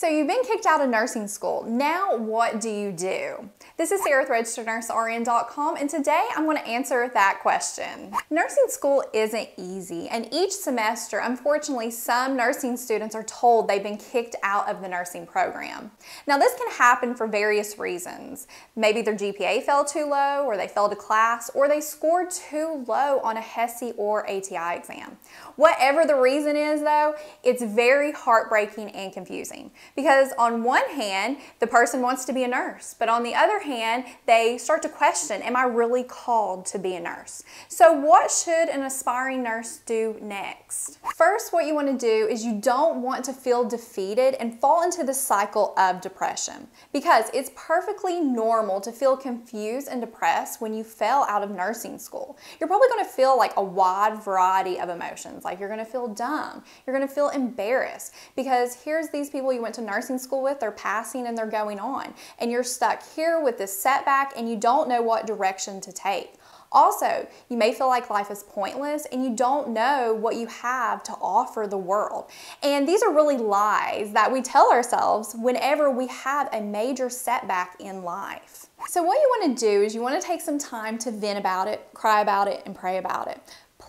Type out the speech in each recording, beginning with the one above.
So you've been kicked out of nursing school. Now what do you do? This is Sarah with RegisteredNurseRN.com and today I'm going to answer that question. Nursing school isn't easy and each semester, unfortunately, some nursing students are told they've been kicked out of the nursing program. Now this can happen for various reasons. Maybe their GPA fell too low or they failed a class or they scored too low on a HESI or ATI exam. Whatever the reason is though, it's very heartbreaking and confusing. Because on one hand, the person wants to be a nurse, but on the other hand, they start to question, am I really called to be a nurse? So what should an aspiring nurse do next? First, what you want to do is you don't want to feel defeated and fall into the cycle of depression because it's perfectly normal to feel confused and depressed when you fell out of nursing school. You're probably going to feel like a wide variety of emotions, like you're going to feel dumb, you're going to feel embarrassed because here's these people you went to nursing school with, they're passing and they're going on. And you're stuck here with this setback and you don't know what direction to take. Also, you may feel like life is pointless and you don't know what you have to offer the world. And these are really lies that we tell ourselves whenever we have a major setback in life. So what you want to do is you want to take some time to vent about it, cry about it, and pray about it.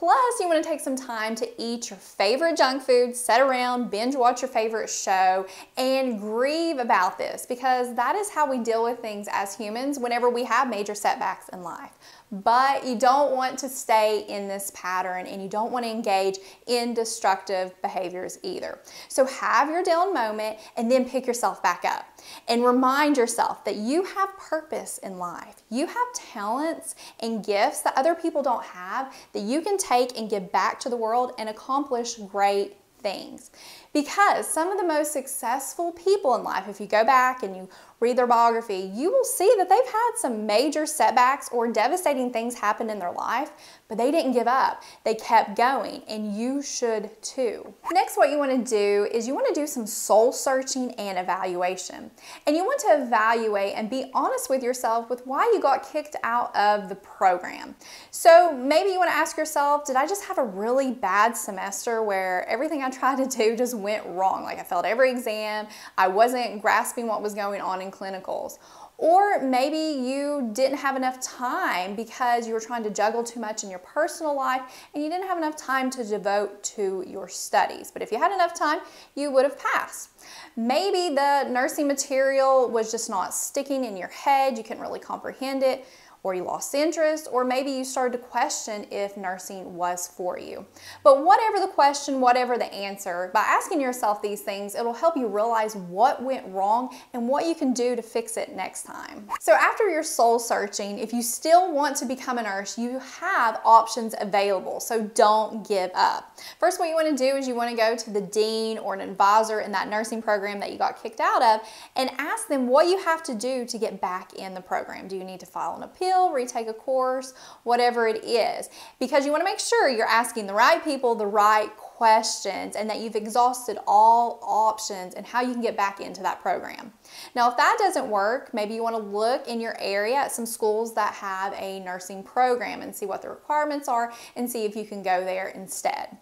Plus, you want to take some time to eat your favorite junk food, sit around, binge watch your favorite show, and grieve about this because that is how we deal with things as humans whenever we have major setbacks in life but you don't want to stay in this pattern and you don't want to engage in destructive behaviors either. So have your down moment and then pick yourself back up and remind yourself that you have purpose in life. You have talents and gifts that other people don't have that you can take and give back to the world and accomplish great things. Because some of the most successful people in life, if you go back and you read their biography, you will see that they've had some major setbacks or devastating things happen in their life, but they didn't give up. They kept going, and you should too. Next, what you want to do is you want to do some soul searching and evaluation. And you want to evaluate and be honest with yourself with why you got kicked out of the program. So maybe you want to ask yourself, did I just have a really bad semester where everything I tried to do just went wrong? Like I failed every exam, I wasn't grasping what was going on in clinicals. Or maybe you didn't have enough time because you were trying to juggle too much in your personal life and you didn't have enough time to devote to your studies. But if you had enough time, you would have passed. Maybe the nursing material was just not sticking in your head, you couldn't really comprehend it or you lost interest, or maybe you started to question if nursing was for you. But whatever the question, whatever the answer, by asking yourself these things, it'll help you realize what went wrong and what you can do to fix it next time. So after your soul searching, if you still want to become a nurse, you have options available, so don't give up. First, what you want to do is you want to go to the dean or an advisor in that nursing program that you got kicked out of and ask them what you have to do to get back in the program. Do you need to file an appeal? Retake a course, whatever it is. Because you want to make sure you're asking the right people the right questions and that you've exhausted all options and how you can get back into that program. Now, if that doesn't work, maybe you want to look in your area at some schools that have a nursing program and see what the requirements are and see if you can go there instead.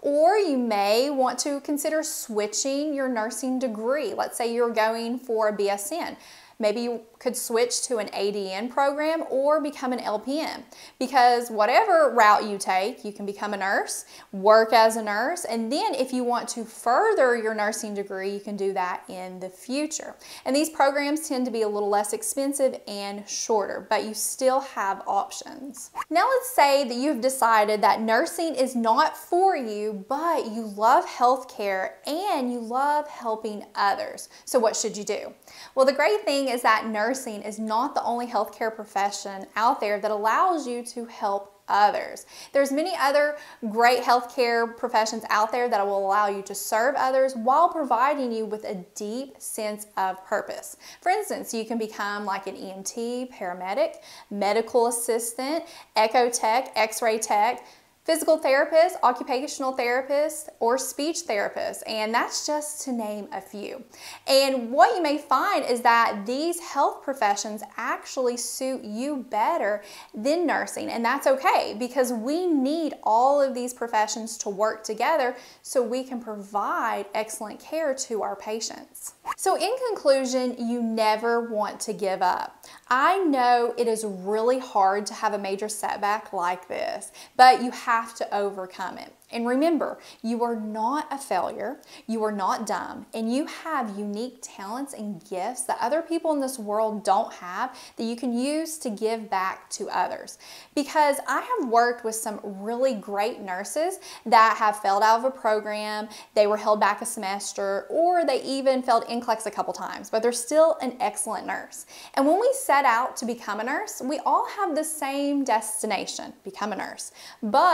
Or you may want to consider switching your nursing degree. Let's say you're going for a BSN. Maybe you could switch to an ADN program or become an LPN because whatever route you take, you can become a nurse, work as a nurse, and then if you want to further your nursing degree, you can do that in the future. And these programs tend to be a little less expensive and shorter, but you still have options. Now let's say that you've decided that nursing is not for you, but you love healthcare and you love helping others. So what should you do? Well, the great thing is that nursing is not the only healthcare profession out there that allows you to help others. There's many other great healthcare professions out there that will allow you to serve others while providing you with a deep sense of purpose. For instance, you can become like an EMT, paramedic, medical assistant, echo tech, x-ray tech, physical therapist, occupational therapist, or speech therapist, and that's just to name a few. And what you may find is that these health professions actually suit you better than nursing, and that's okay because we need all of these professions to work together so we can provide excellent care to our patients. So in conclusion, you never want to give up. I know it is really hard to have a major setback like this, but you have to overcome it. And remember, you are not a failure, you are not dumb, and you have unique talents and gifts that other people in this world don't have that you can use to give back to others. Because I have worked with some really great nurses that have failed out of a program, they were held back a semester, or they even failed NCLEX a couple times, but they're still an excellent nurse. And when we set out to become a nurse, we all have the same destination, become a nurse.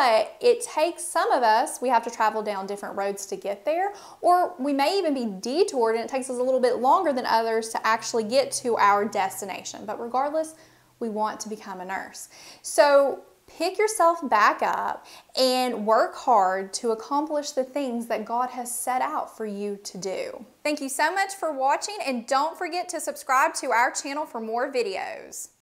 But it takes some of us, we have to travel down different roads to get there, or we may even be detoured and it takes us a little bit longer than others to actually get to our destination. But regardless, we want to become a nurse. So pick yourself back up and work hard to accomplish the things that God has set out for you to do. Thank you so much for watching and don't forget to subscribe to our channel for more videos.